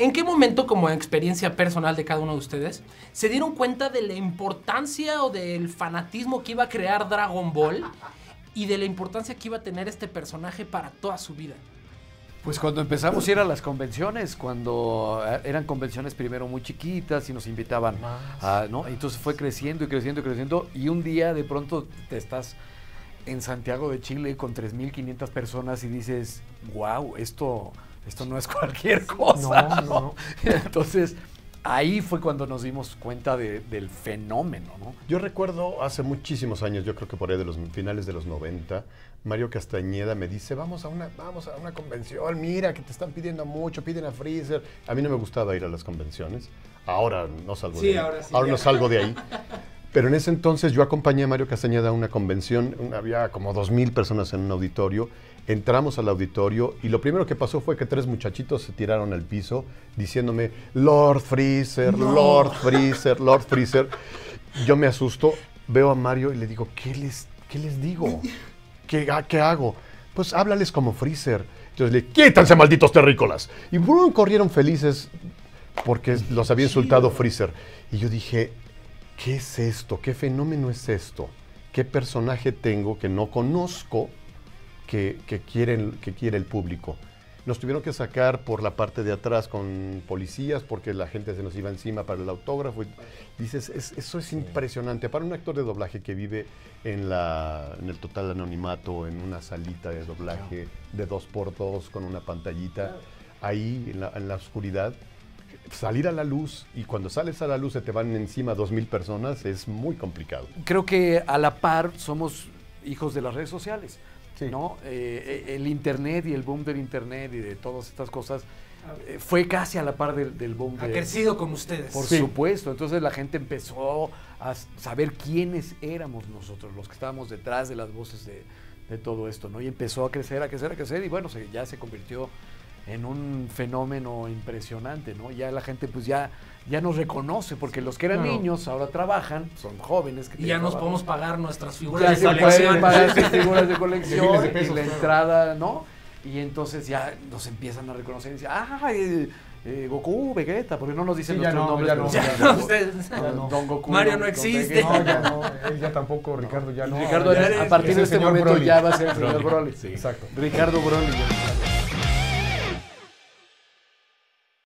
¿En qué momento, como experiencia personal de cada uno de ustedes, se dieron cuenta de la importancia o del fanatismo que iba a crear Dragon Ball y de la importancia que iba a tener este personaje para toda su vida? Pues cuando empezamos a ir a las convenciones, cuando eh, eran convenciones primero muy chiquitas y nos invitaban a, ¿no? Entonces fue creciendo y creciendo y creciendo y un día de pronto te estás en Santiago de Chile con 3.500 personas y dices, wow, esto, esto no es cualquier cosa. No, no, no. Entonces ahí fue cuando nos dimos cuenta de- del fenómeno, ¿no? Yo recuerdo hace muchísimos años, yo creo que por ahí de los finales de los 90, Mario Castañeda me dice, vamos a una, vamos a una convención, mira que te están pidiendo mucho, piden a Freezer. A mí no me gustaba ir a las convenciones. Ahora no salgo Sí, de ahí. ahora sí, no ya. salgo de ahí. Pero en ese entonces yo acompañé a Mario Castañeda a una convención, había como dos mil personas en un auditorio. Entramos al auditorio y lo primero que pasó fue que tres muchachitos se tiraron al piso diciéndome, Lord Freezer, Lord Freezer, Lord Freezer. Yo me asusto, veo a Mario y le digo, ¿qué les, qué les digo? ¿Qué, qué hago? Pues háblales como Freezer. Entonces le, quítanse malditos terrícolas. Y ¡brum! corrieron felices porque los había insultado Freezer. Y yo dije, ¿qué es esto? ¿Qué fenómeno es esto? ¿Qué personaje tengo que no conozco que, que, quieren, que quiere el público? Nos tuvieron que sacar por la parte de atrás con policías porque la gente se nos iba encima para el autógrafo. Y dices, "Es- eso es impresionante. Para un actor de doblaje que vive en, la, en el total anonimato, en una salita de doblaje de dos por dos con una pantallita, ahí en la, en la oscuridad, salir a la luz y cuando sales a la luz se te van encima dos mil personas es muy complicado. creo que a la par somos hijos de las redes sociales. Sí. ¿no? Eh, el Internet y el boom del Internet y de todas estas cosas eh, fue casi a la par del, del boom Ha de, crecido con ustedes. Por Sí. supuesto. Entonces la gente empezó a saber quiénes éramos nosotros, los que estábamos detrás de las voces de, de todo esto, ¿no? Y empezó a crecer, a crecer, a crecer y bueno, se- ya se convirtió en un fenómeno impresionante, ¿no? Ya la gente pues ya, ya nos reconoce, porque los que eran Claro. niños ahora trabajan, son jóvenes. Que Y ya nos podemos pagar nuestras Ya figuras de se pueden colección. pagar sus figuras de De colección de y la claro. entrada, ¿no? Y entonces ya nos empiezan a reconocer y dicen, ah, eh, eh, Goku, Vegeta, porque no nos dicen Sí, ya nuestros no, nombres. ya no, sí, Ya, ya no, ustedes- Ya no. Don Goku. Mario Don- no Don existe. No, ya no, él ya tampoco, Ricardo ya no. Ricardo, ya a partir de este momento Broly. ya va a ser el señor Broly. Exacto. Ricardo Broly.